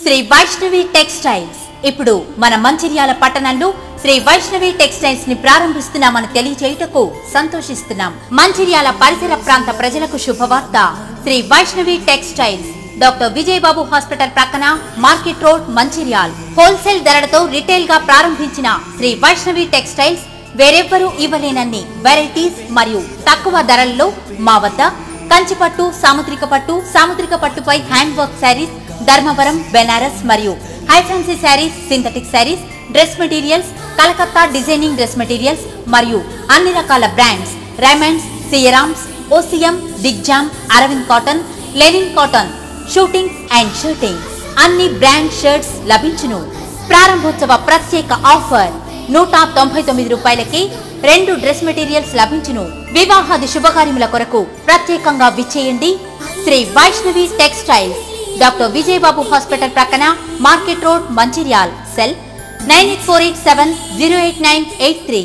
Shri Vaishnavi textiles. ఇప్పుడు మన మంచిర్యాల పట్టణంలో శ్రీ వైష్ణవి టెక్స్టైల్స్ని ప్రారంభిస్తున్నామని తెలియజేయుటకు సంతోషిస్తున్నాం. మంచిర్యాల పరిసర ప్రాంత ప్రజలకు శుభవార్త. Shri Vaishnavi textiles. Doctor Vijayababu hospital ప్రక్కన మార్కెట్ రోడ్ మంచిర్యాల్. హోల్సేల్ ధరలతో రిటైల్గా ప్రారంభించిన శ్రీ వైష్ణవి టెక్స్టైల్స్ వేరెవ్వరూ ఇవ్వలేనన్ని వెరైటీస్ మరియు తక్కువ ధరల్లో మా వద్ద కంచిపట్టు సాముద్రిక పట్టు సాముద్రిక పట్టుపై హ్యాండ్ వర్క్ శారీస్ ధర్మవరం బెనారస్ మరియు high fancy saris synthetic saris dress materials Calcutta designing dress materials మరియు అన్ని రకాల brands Raymonds Siyarams OCM Digjam Arvind cotton linen cotton suiting and shirting. అన్ని బ్రాండ్ షర్ట్స్ లభించును. ప్రారంభోత్సవ ప్రత్యేక ఆఫర్. నూట తొంభై తొమ్మిది రూపాయలకి రెండు డ్రెస్ మెటీరియల్స్ లభించును. వివాహాది శుభకార్యముల కొరకు ప్రత్యేకంగా విచ్చేయండి. Shri Vaishnavi textiles. Doctor Vijayababu hospital ప్రక్కన market road Mancherial cell nine eight four eight seven zero eight nine eight three.